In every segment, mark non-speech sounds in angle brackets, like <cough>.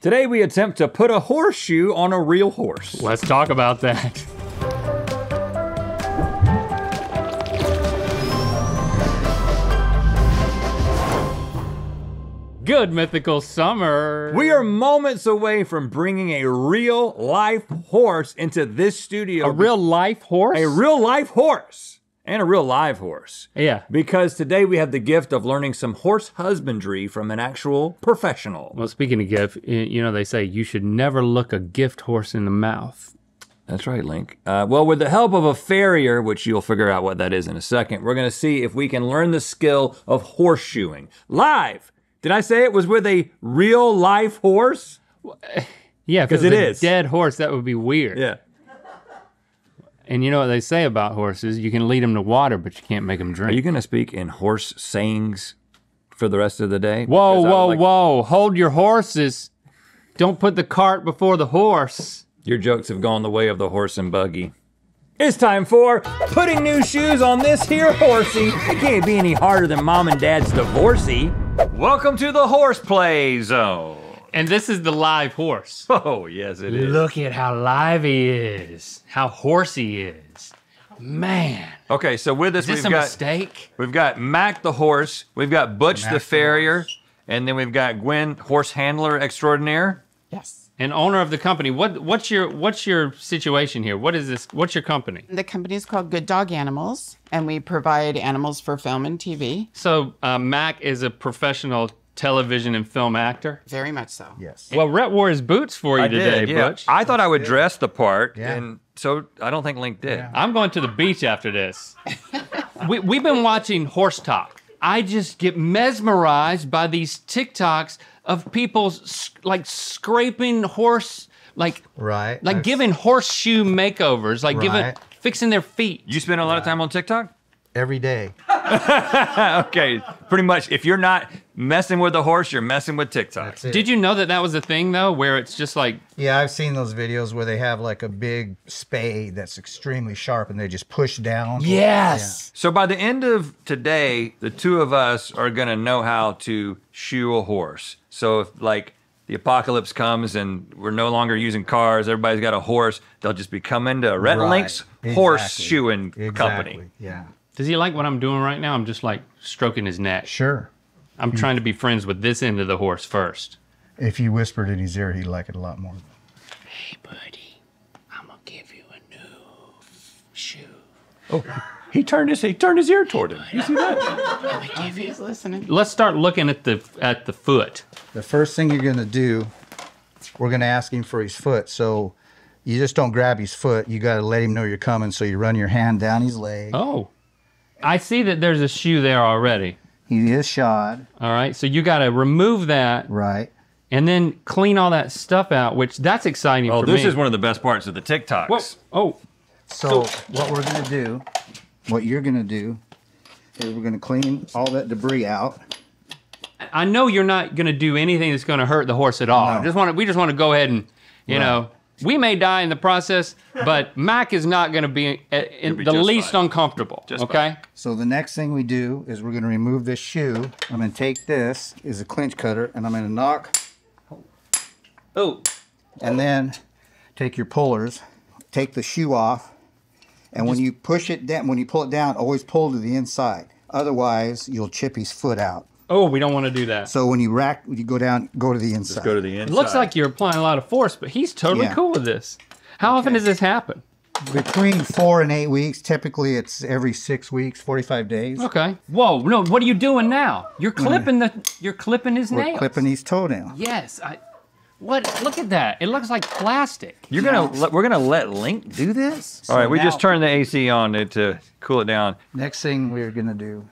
Today we attempt to put a horseshoe on a real horse. Let's talk about that. Good mythical summer. We are moments away from bringing a real life horse into this studio. a real life horse. a real life horse and a real live horse. yeah. Because today we have the gift of learning some horse husbandry from an actual professional. Well, speaking of gift, you know they say you should never look a gift horse in the mouth. That's right, Link. Uh, well, with the help of a farrier, which you'll figure out what that is in a second, we're gonna see if we can learn the skill of horseshoeing live. Did I say it was with a real life horse? <laughs> Yeah, 'Cause because it it is. is dead horse. That would be weird. Yeah. And you know what they say about horses? You can lead them to water, but you can't make them drink. Are you gonna speak in horse sayings for the rest of the day? whoa, Because I would whoa, like- whoa! Hold your horses. Don't put the cart before the horse. Your jokes have gone the way of the horse and buggy. It's time for putting new shoes on this here horsey. It can't be any harder than mom and dad's divorcee. Welcome to the horseplay zone. And this is the live horse. <laughs> Oh, yes, it is. Look at how live he is. How horse he is. Man, Okay, so with this, is this we've a got mistake? we've got Mac the horse, we've got Butch the Mac the farrier, and then we've got Gwen horse handler extraordinaire. Yes. And owner of the company. What what's your what's your situation here? What is this? What's your company? The company is called Good Dog Animals, and we provide animals for film and TV. So uh, Mac is a professional television and film actor. Very much so. Yes. Well, Rhett wore his boots for you today, yeah. Butch. I thought I would dress the part, Yeah. and so I don't think Link did. Yeah. I'm going to the beach after this. <laughs> we, we've been watching Horse Talk. I just get mesmerized by these TikToks of people like scraping horse, like Right. like I've- giving horseshoe makeovers, like giving fixing their feet. You spend a lot of time on TikTok? Every day. <laughs> Okay, pretty much. If you're not messing with the horse, you're messing with TikTok. Did you know that that was a thing though, where it's just like Yeah, I've seen those videos where they have like a big spade that's extremely sharp and they just push down. yes, So by the end of today, the two of us are gonna know how to shoe a horse. So if like the apocalypse comes and we're no longer using cars, everybody's got a horse, they'll just be coming to Rhett Right. Link's Exactly. horse shoeing Exactly. company. Yeah. Does he like what I'm doing right now? I'm just like stroking his neck. Sure. I'm trying to be friends with this end of the horse first. If you whispered in his ear, he'd like it a lot more. Hey, buddy, I'm gonna give you a new shoe. Oh, he turned his he turned his ear toward him. You see that? He's listening. Let's start looking at the at the foot. The first thing you're gonna do, we're gonna ask him for his foot. So you just don't grab his foot. You gotta let him know you're coming. So you run your hand down his leg. Oh, I see that there's a shoe there already. He is shod. All right, so you got to remove that Right. and then clean all that stuff out, which that's exciting Oh, for this is one of the best parts of the TikToks. Whoa. Oh, So what we're gonna do, what you're gonna do, is we're gonna clean all that debris out. I know you're not going to do anything that's going to hurt the horse at all. I No. just want to, we just want to go ahead and, you Right. know, <laughs> we may die in the process, but Mac is not going to be uh, in be the least fine. uncomfortable. Just okay. So the next thing we do is we're gonna remove this shoe. I'm gonna take this is a clinch cutter and I'm gonna knock Oh, and then take your pullers, take the shoe off, and when you push it down, when you pull it down, always pull to the inside. Otherwise, you'll chip his foot out. Oh, we don't want to do that. So when you rack, you go down, go to the inside. Let's go to the inside. It looks like you're applying a lot of force, but he's totally Yeah. cool with this. How often does this happen? Between four and eight weeks. Typically, it's every six weeks, 45 days. Okay. Whoa, no, what are you doing now? You're clipping the you're clipping his We're nails. clipping his toenail. Yes, I What look at that. It looks like plastic. You're gonna let, we're gonna let Link do this. All right, we just now- turned the AC on to, to cool it down. Next thing we're gonna do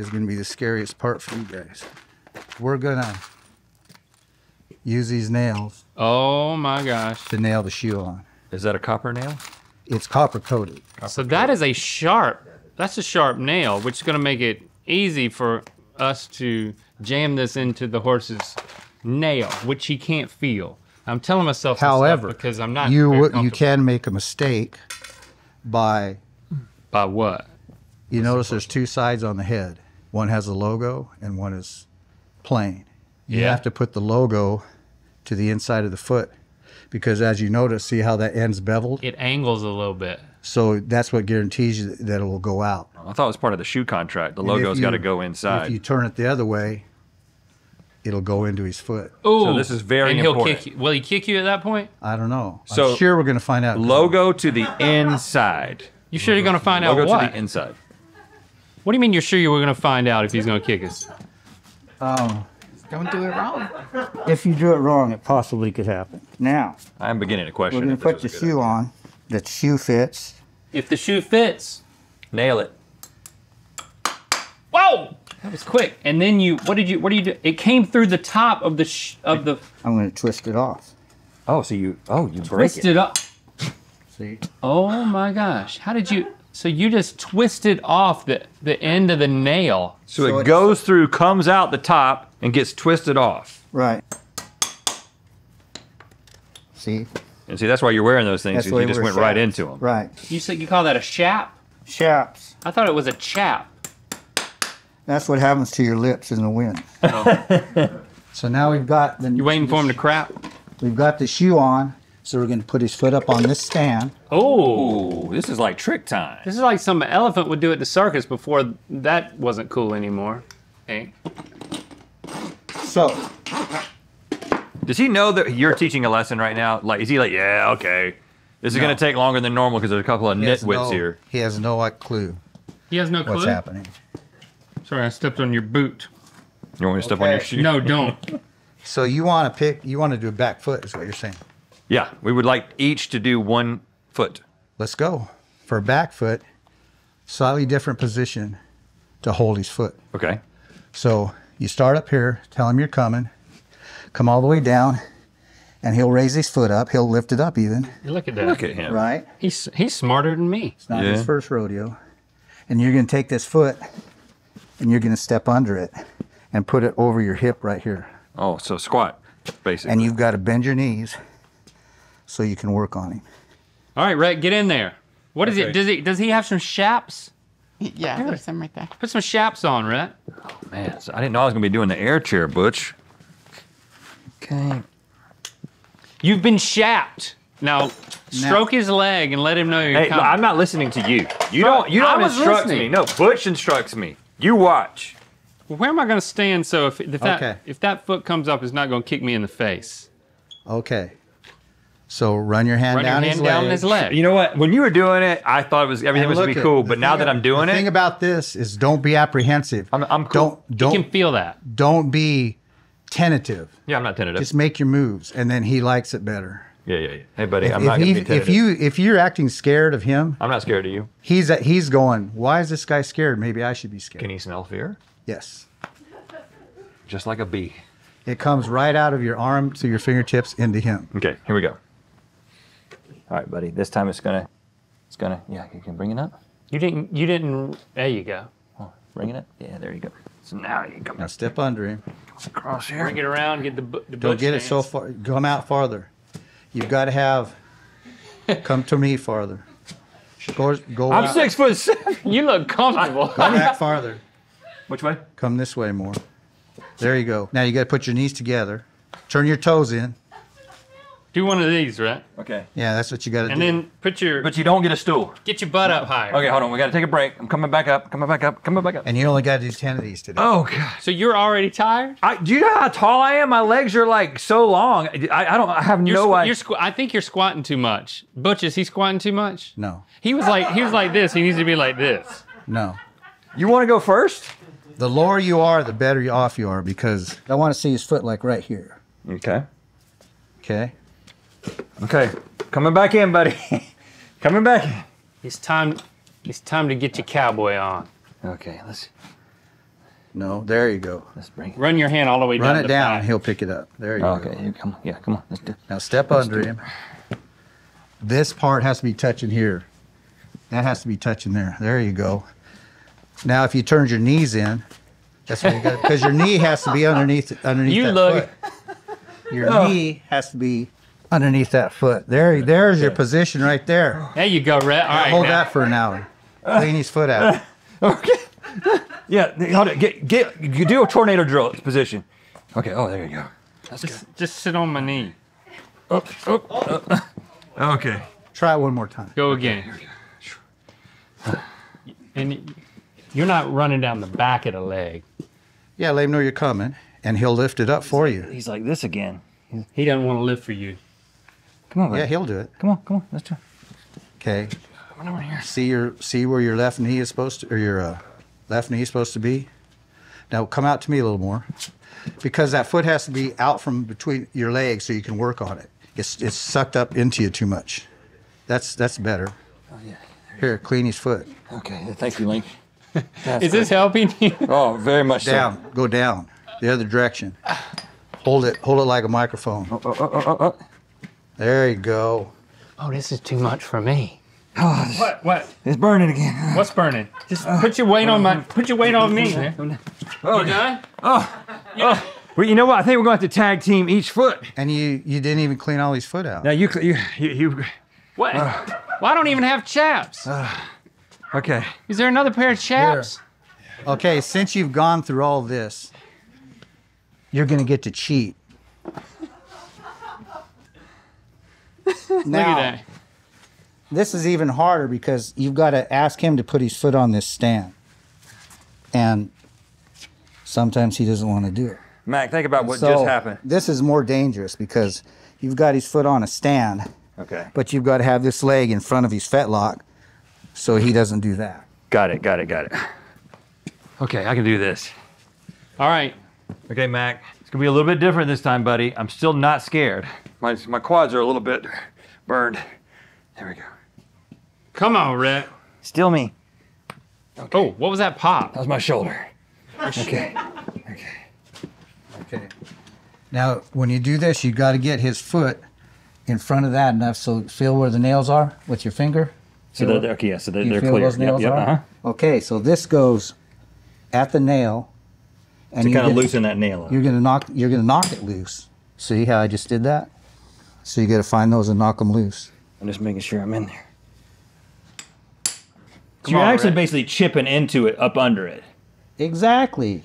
is gonna be the scariest part for you guys. We're gonna use these nails Oh my gosh. to nail the shoe on. Is that a copper nail? It's copper coated. So that is a sharp that's a sharp nail, which is gonna make it easy for us to jam this into the horse's nail, which he can't feel. I'm telling myself this stuff However, because I'm not you very w- you comfortable. can make a mistake by by what? you notice there's two sides on the head. One has a logo and one is plain. You Yeah. have to put the logo to the inside of the foot. Because as you notice, see how that end's beveled? It angles a little bit. So that's what guarantees you that it will go out. I thought it was part of the shoe contract. The And if logo's got to go inside. If you turn it the other way, it'll go into his foot. Ooh, this is very and he'll important. Kick you. Will he kick you at that point? I don't know. So- I'm sure we're going to find out. Logo to the inside. You sure you're gonna find out Logo to the inside. What do you mean you're sure you were gonna find out if he's gonna kick us? Um, Don't do it wrong. if you do it wrong, it possibly could happen. Now, I'm beginning to question. we're going if to put the this was a good shoe on. The shoe fits. If the shoe fits. Nail it. Whoa! That was quick. And then you, what did you, what do you do? It came through the top of the sh- of the I'm going to twist it off. Oh, so you oh you break it up. See? Oh my gosh! How did you? So you just twisted off the the end of the nail. So, So it it's- goes through, comes out the top, and gets twisted off. Right. See? And see, that's why you're wearing those things. That's because why you just we're went right into them. Right. You said you call that a chap? Chaps. I thought it was a chap. That's what happens to your lips in the wind. Oh. <laughs> so now we've got the You waiting for him to crap? we've got the shoe on. So we're going to put his foot up on this stand. Oh, this is like trick time. this is like some elephant would do at the circus before that wasn't cool anymore. Hey, So Does he know that you're teaching a lesson right now? Like, is he like, yeah, okay, this is No. gonna take longer than normal because there's a couple of he has nitwits no, here. He has no like, clue he has no clue. what's happening. Sorry, I stepped on your boot. You want me to step on your Okay. shoe? No, don't. <laughs> So you want to pick? You want to do a back foot? Is what you're saying? Yeah, we would like each to do one foot. Let's go for a back foot. Slightly different position to hold his foot. Okay. So you start up here, tell him you're coming, come all the way down, and he'll raise his foot up. He'll lift it up even, Look at that. Look at him. right? He's he's smarter than me. It's not Yeah. his first rodeo. And you're going to take this foot and you're going to step under it and put it over your hip right here. Oh, so squat, basically. And you've got to bend your knees so you can work on him. All right, Rhett, get in there. What is Okay. it? Does he does he have some shaps? Yeah, there's some right there. Put some shaps on, Rhett. Oh man, so I didn't know I was gonna be doing the air chair, Butch. Okay. You've been shapped. Now, stroke his leg and let him know you're Hey, coming. I'm not listening to you. You Bro, don't. You I don't was instruct listening. me. No, Butch instructs me. You watch. Well, where am I going to stand so if, if that Okay. if that foot comes up, it's not going to kick me in the face? Okay. So run your hand Run your down hand his down leg. his leg. You know what? When you were doing it, I thought it was everything was gonna be at- cool. But now that I'm doing it the thing about this is don't be apprehensive. I'm, I'm cool. Don't You can feel that. don't be tentative. Yeah, I'm not tentative. Just make your moves, and then he likes it better. yeah, yeah, yeah. Hey, buddy, If, I'm if not gonna he- be tentative. if you if you're acting scared of him, I'm not scared of you. he's he's going. Why is this guy scared? Maybe I should be scared. Can he smell fear? Yes. Just like a bee. It comes right out of your arm to your fingertips into him. Okay, here we go. All right, buddy. This time it's gonna, it's gonna. Yeah, you can bring it up. You didn't. You didn't. There you go. Oh, bring it up. Yeah, there you go. So now you can come Now step under him. across here. Bring it around. Get the bu- the Don't butt get it so far. Come out farther. You've got to have. Come to me farther. Go go. I'm out- six foot seven. You look comfortable. Come back farther. Which way? Come this way more. There you go. Now you got to put your knees together. Turn your toes in. Do one of these, right? Okay. Yeah, that's what you got to do. And then put your But you don't get a stool. get your butt up higher. Okay, hold on. We got to take a break. I'm coming back up. Coming back up. Coming back up. and you only got to do ten of these today. Oh god. So you're already tired? I, do you know how tall I am? My legs are like so long. I, I don't. I have You're no squ- idea. you're squ- I think you're squatting too much. Butch, is he squatting too much? No, He was like he was like this. He needs to be like this. no. You want to go first? The lower you are, the better off you are because I want to see his foot like right here. Okay. Okay. Okay. Coming back in, buddy. <laughs> Coming back. in. It's time. It's time to get your cowboy on. Okay. Let's No, there you go. let's bring it. Run your hand all the way down. Run it the down. back. He'll pick it up. There you Okay. go. here, Come on. Yeah. Come on. Let's do. Now step under him. This part has to be touching here. That has to be touching there. There you go. Now, if you turned your knees in, that's what you got. Because your knee has to be underneath underneath You that look- foot. Your oh. knee has to be underneath that foot. There, there's your position right there. There you go, Rhett. All right. Hold now- that for an hour. Clean his foot out. <laughs> Okay. Yeah. Hold it. Get get. You do a tornado drill position. Okay. Oh, there you go. Just, just sit on my knee. Okay. Try it one more time. Go again. And you're not running down the back of the leg. Yeah, let him know you're coming, and he'll lift it up for you. He's like this again. He doesn't want to lift for you. Come on, Yeah, he'll do it. Come on, come on. Let's do it. Okay. Come on over here. See your see where your left knee is supposed to, or your uh, left knee is supposed to be. Now come out to me a little more, because that foot has to be out from between your legs so you can work on it. It's it's sucked up into you too much. That's that's better. Oh, yeah. Here, clean his foot. Okay. Thank you, Link. <laughs> Is this helping you? Oh, very much so. Down. Go down. The other direction. Hold it. Hold it like a microphone. Oh, oh, oh, oh, oh. There you go. Oh, this is too much for me. Oh, this- What? What? it's burning again. What's burning? Just uh, put your weight on my. Put your weight on me. man. Oh, You oh, done? Oh, oh. well, you know what? I think we're going to have to tag team each foot. And you you didn't even clean all his foot out. Now you, you, you, you What? Uh. well, I don't even have chaps. Uh. okay. Is there another pair of chaps? Okay, since you've gone through all this, you're going to get to cheat. Look now, at that. this is even harder because you've got to ask him to put his foot on this stand. And sometimes he doesn't want to do it. Mac, think about what So, just happened. This is more dangerous because you've got his foot on a stand, Okay. but you've got to have this leg in front of his fetlock so he doesn't do that. Got it, got it, got it. Okay, I can do this. All right. Okay, Mac. It's gonna be a little bit different this time, buddy. I'm still not scared. My, my quads are a little bit burned. There we go. Come on, Rhett. Still me. Oh, what was that pop? That was my shoulder. Okay. Okay. Okay. Now, when you do this, you got to get his foot in front of that enough so feel where the nails are with your finger. So they're, okay, yeah, so they're, You they're feel clear. those nails yep, are? uh-huh. Okay, so this goes at the nail, and To kind of loosen that nail up. You're gonna knock. You're gonna knock it loose. See how I just did that? So you got to find those and knock them loose. I'm just making sure I'm in there. So you're on, actually Rhett. basically chipping into it, up under it. Exactly.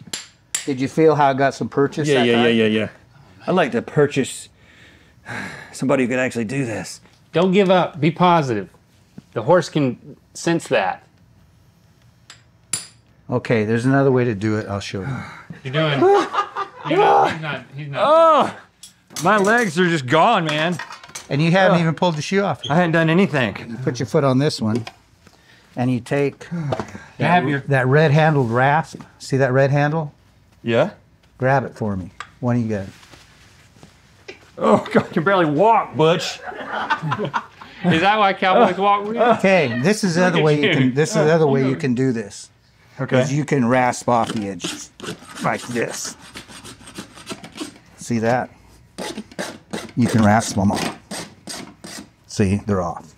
Did you feel how I got some purchase? Yeah, that yeah, yeah, time? yeah, yeah. I'd like to purchase somebody who could actually do this. Don't give up. Be positive. The horse can sense that. Okay, there's another way to do it. I'll show you. <sighs> You're doing. <sighs> You're not, he's not. He's not. Oh, my legs are just gone, man. And you haven't even pulled the shoe off. I hadn't done anything. Put your foot on this one, and you take <sighs> You have your. that red handled rasp. See that red handle? Yeah? Grab it for me. One you got. Oh, <laughs> God, I can barely walk, Butch. Is that why cowboys <laughs> walk weird? Okay, this is the other way you you. can. This <laughs> is the other way you can do this. Okay. Is you can rasp off the edges like this. See that? You can rasp them off. See, they're off.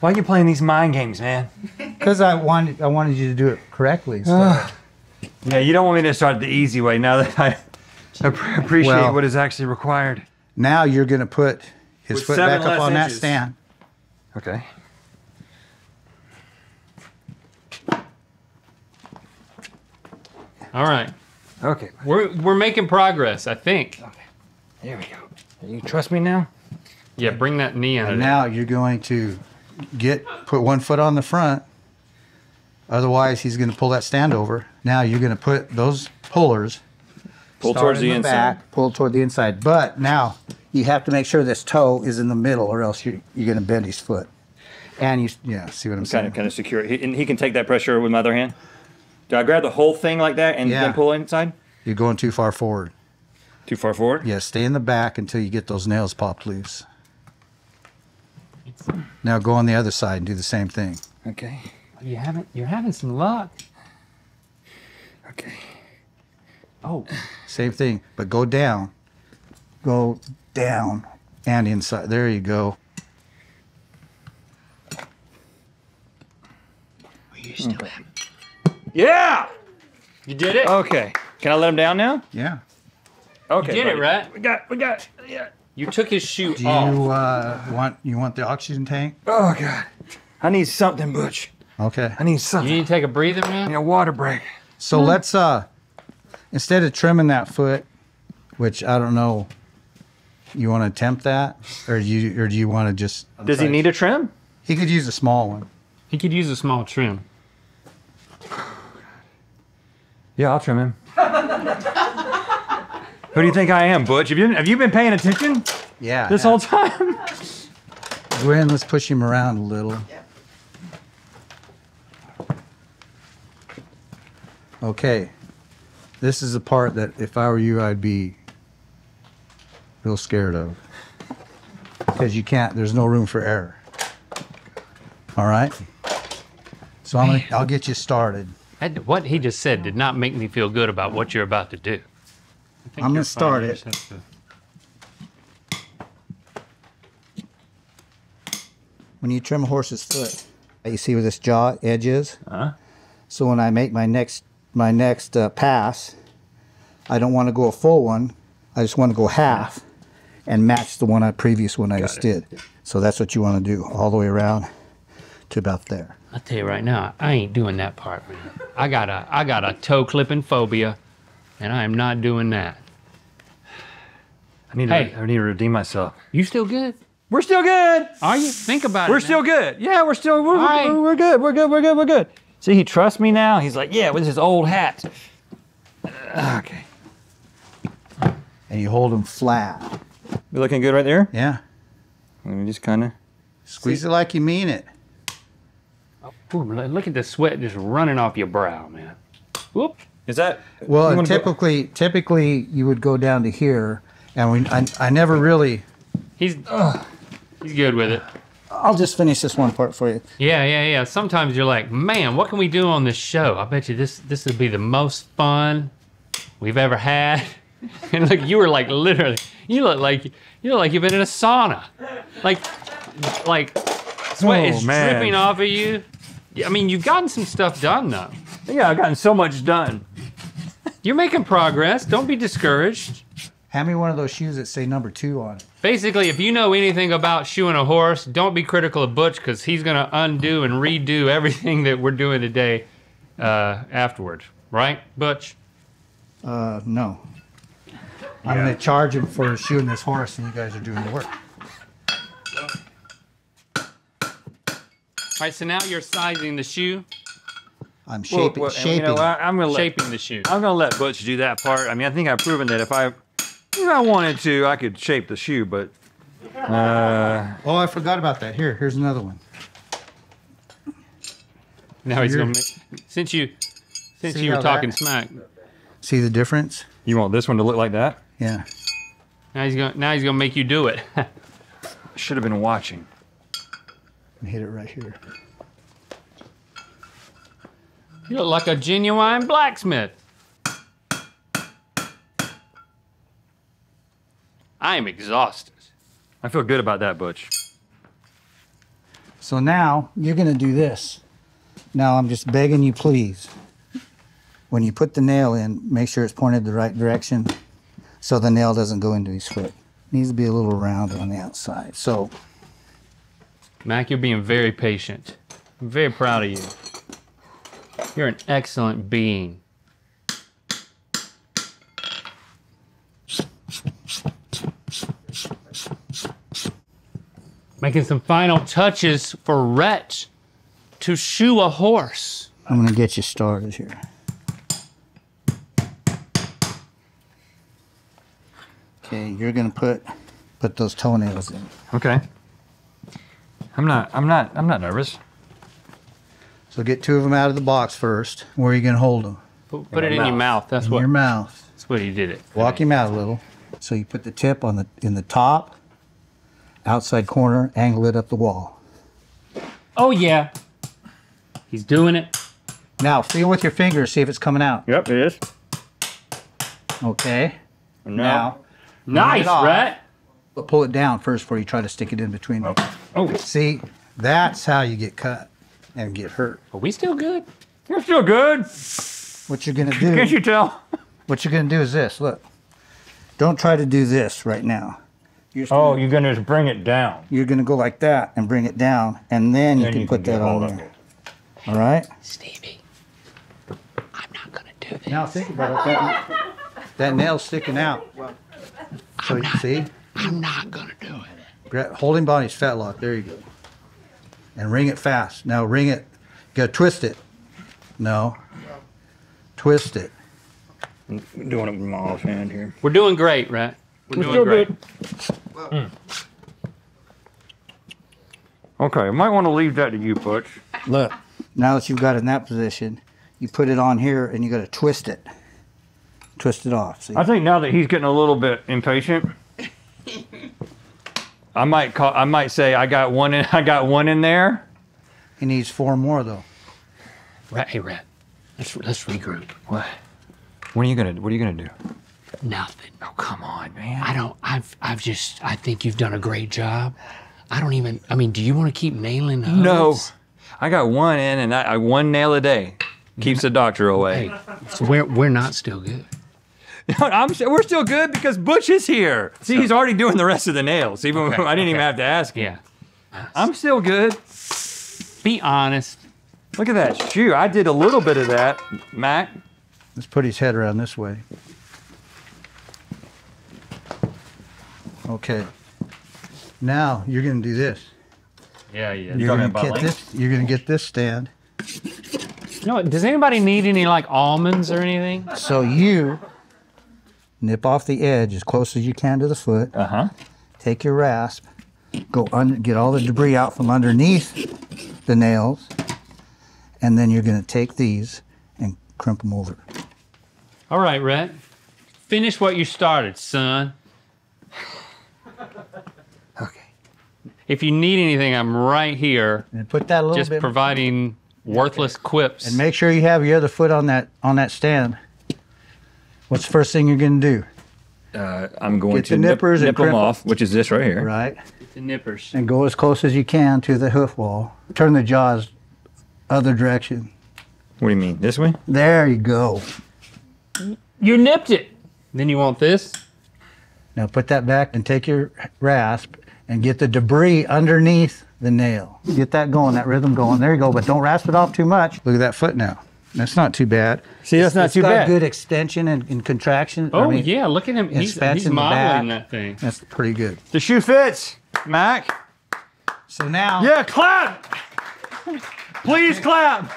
Why are you playing these mind games, man? <laughs> Because I wanted, I wanted you to do it correctly. so- <sighs> Yeah, you don't want me to start the easy way now that I <laughs> appreciate Well- what is actually required. now you're going to put his With foot back up less on that stand. Okay. All right. Okay. We're we're making progress. I think. There we go. You trust me now? Yeah. Bring that knee under And there. now you're going to get put one foot on the front. Otherwise, he's going to pull that stand over. Now you're going to put those pullers Pull start towards in the inside. back, pull toward the inside. But now you have to make sure this toe is in the middle, or else you're, you're going to bend his foot. And you, yeah, see what I'm Kind saying? of, kind of secure it. He, and he can take that pressure with my other hand. Do I grab the whole thing like that and Yeah. then pull inside? You're going too far forward. Too far forward? Yeah, stay in the back until you get those nails popped loose. Now go on the other side and do the same thing. Okay. You haven't. You're having some luck. Okay. Oh. Same thing, but go down. Go down and inside. There you go. Yeah! You did it. Okay. Can I let him down now? Yeah. Okay. You did it, right? We got, we got, yeah. You took his shoe Do off. you uh, want you want the oxygen tank? Oh, God. I need something, Butch. Okay. I need something. You need to take a breather, man. I need a water break. So let's uh instead of trimming that foot, which I don't know You want to attempt that, or you, or do you want to just? Does he need a trim? He could use a small one. He could use a small trim. Yeah, I'll trim him. Who do you think I am, Butch? Have you, have you been paying attention Yeah. this whole time? Go ahead let's push him around a little. Okay. This is the part that if I were you, I'd be real scared of. Because you can't, there's no room for error. All right? So I'm gonna, I'll get you started. That, what he just said did not make me feel good about what you're about to do. I think I'm gonna start it. to- When you trim a horse's foot, you see where this jaw edge is? Uh-huh. So when I make my next my next uh, pass, I don't want to go a full one. I just want to go half and match the one I previous one I just did. So that's what you want to do all the way around to about there. I'll tell you right now, I ain't doing that part, man. I got a I got a toe clipping phobia, and I am not doing that. I need, Hey. to, I need to redeem myself. You still good? We're still good. Are you? Think about it. We're man. still good. Yeah, we're still we're, right. we're, we're good. We're good. We're good. We're good. See, he trusts me now. He's like, yeah, with his old hat. Uh, Okay. And you hold him flat. We looking good right there? Yeah. Let me just kind of. Squeeze it like you mean it. Ooh, look at the sweat just running off your brow, man. Whoop. Is that? Well, You go- typically, typically you would go down to here, and we, I, I never really. He's he's good with it. I'll just finish this one part for you. Yeah, yeah, yeah. Sometimes you're like, man, what can we do on this show? I bet you this this would be the most fun we've ever had. <laughs> And look, you were like literally, you look like you look like you've been in a sauna, like like sweat Oh, is man. dripping off of you. Yeah, I mean, you've gotten some stuff done though. Yeah, I've gotten so much done. You're making progress. Don't be discouraged. Hand me one of those shoes that say number two on it. Basically, if you know anything about shoeing a horse, don't be critical of Butch because he's gonna undo and redo <laughs> everything that we're doing today uh, afterward. Right, Butch? Uh, no. I'm going to charge him for shoeing this horse, and you guys are doing the work. Right, so now you're sizing the shoe, I'm shaping. well, shaping. You know, I, I'm gonna let shaping the shoe. I'm gonna let Butch do that part. I mean, I think I've proven that if I, if I wanted to, I could shape the shoe, but uh, oh, I forgot about that. Here, here's another one. Now he's gonna make, since you since you were how that- talking smack. See the difference? you want this one to look like that? Yeah. Now he's gonna now he's gonna make you do it. <laughs> Should have been watching. And hit it right here. you look like a genuine blacksmith. I am exhausted. I feel good about that, Butch. So now you're going to do this. Now I'm just begging you, please. When you put the nail in, make sure it's pointed the right direction so the nail doesn't go into his foot. It Needs to be a little round on the outside. So Mac, you're being very patient. I'm very proud of you. You're an excellent being. Making some final touches for Rhett to shoe a horse. I'm going to get you started here. Okay, you're going to put put those toenails in. Okay. I'm not. I'm not. I'm not nervous. So get two of them out of the box first. Where are you going to hold them? Put, put my it in your mouth. mouth. That's In what. your mouth. That's what he did it. Walk him out a little. So you put the tip on the in the top, outside corner, angle it up the wall. Oh yeah. He's doing it. Now feel with your fingers, see if it's coming out. Yep, it is. Okay. No. Now, Nice, off. Rhett. but pull it down first before you try to stick it in between them. Oh. oh, See, that's how you get cut and get hurt. Are we still good? We're still good. What you're gonna <laughs> do? Can't you tell? What you're gonna do is this. Look. Don't try to do this right now. You're Oh, gonna, you're gonna just bring it down. you're gonna go like that and bring it down, and then you Then can you put can that on hold of there. All right. Stevie, I'm not gonna do this. Now think about it. That, that nail's sticking out. Well, So you see? I'm not gonna do it. Gra- Hold him by his fetlock. There you go. And ring it fast. Now ring it. Go twist it. No. Twist it. Doing it with my offhand here. We're doing great, right? We're doing great. Okay, I might want to leave that to you, Butch. Look. Now that you've got it in that position, you put it on here and you gotta twist it. Twist it off. See? I think now that he's getting a little bit impatient, <laughs> I might call. I might say I got one in. <laughs> I got one in there. He needs four more though. Right, hey, Rhett. Let's let's regroup. What? What are you gonna? What are you gonna do? Nothing. Oh, come on, man. I don't. I've. I've just. I think you've done a great job. I don't even. I mean, do you want to keep nailing those? No, I got one in, and I, I one nail a day keeps the doctor away. Hey, so we're we're not still good. <laughs> I'm, s- we're still good because Butch is here. See, he's already doing the rest of the nails. Even Okay, <laughs> I didn't even have to ask him. Yeah. I'm still good. Be honest. Look at that shoe. I did a little bit of that, Mac. Let's put his head around this way. Okay. Now you're gonna do this. Yeah, yeah. You're gonna get this. You're gonna get this stand. No, does anybody need any like almonds or anything? So you nip off the edge as close as you can to the foot. Uh huh. Take your rasp, go under, get all the debris out from underneath the nails, and then you're gonna take these and crimp them over. All right, Rhett. Finish what you started, son. Okay. If you need anything, I'm right here, And put that a little just bit. Just providing worthless quips. and make sure you have your other foot on that on that stand. What's the first thing you're gonna do? Uh, I'm going Get to the nippers nip, and nip them crimp 'em. off, which is this right here. Right. Get the nippers. And go as close as you can to the hoof wall. Turn the jaws other direction. What do you mean? This way? There you go. You nipped it. Then you want this? Now put that back and take your rasp and get the debris underneath the nail. Get that going, that rhythm going. There you go. But don't rasp it off too much. Look at that foot now. That's not too bad. See, that's not It's too got bad. good extension and, and contraction. I Oh mean, yeah, look at him. He's, he's modeling back. that thing. That's pretty good. The shoe fits, Mac. So now, Yeah, clap. Please clap.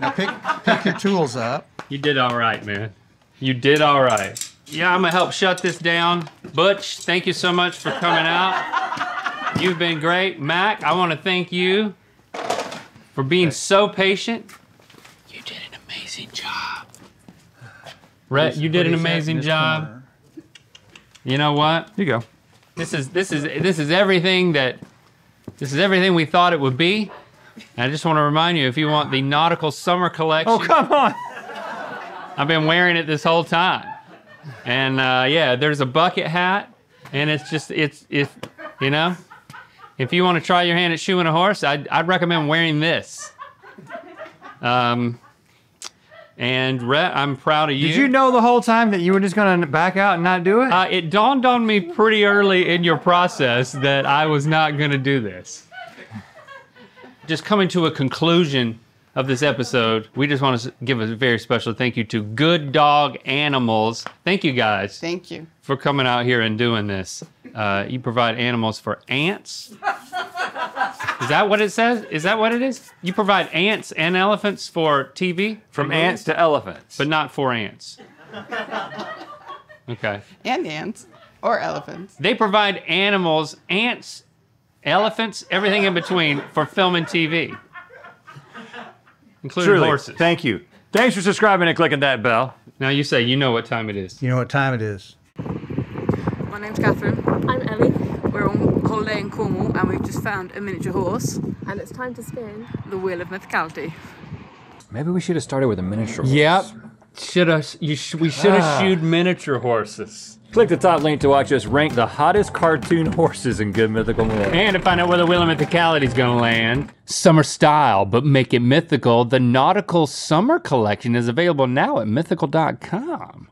now pick, pick your tools up. You did all right, man. You did all right. Yeah, I'm gonna help shut this down. Butch, thank you so much for coming out. You've been great. Mac, I want to thank you for being so patient. You did an amazing job. Rhett, you did an Put his head in amazing job. corner. You know what? Here you go. This is this is this is everything that this is everything we thought it would be. And I just want to remind you, if you want the nautical summer collection, Oh, come on. I've been wearing it this whole time. And uh, yeah, there's a bucket hat, and it's just it's if you know, if you want to try your hand at shoeing a horse, I'd I'd recommend wearing this. Um, and Rhett, I'm proud of you. Did you know the whole time that you were just gonna back out and not do it? Uh, it dawned on me pretty early in your process that I was not going to do this. Just coming to a conclusion of this episode, we just want to give a very special thank you to Good Dog Animals. Thank you guys Thank you. for coming out here and doing this. Uh, you provide animals for ants. Is that what it says? Is that what it is? You provide ants and elephants for TV? From ants to elephants. But not for ants. <laughs> Okay. And ants or elephants. They provide animals, ants, elephants, everything in between for film and TV, including Truly, horses. thank you. Thanks for subscribing and clicking that bell. now you say you know what time it is. You know what time it is? My name's Catherine. I'm Ellie, We're on holiday in Cornwall and we've just found a miniature horse, and it's time to spin. the Wheel of Mythicality. Maybe we should have started with a miniature. horse. Yep. Should have you sh- we should have Ah. shoed miniature horses. Click the top link to watch us rank the hottest cartoon horses in Good Mythical Lore. And to find out where the Wheel of Mythicality is going to land. Summer style, but make it mythical. The Nautical Summer Collection is available now at mythical.com.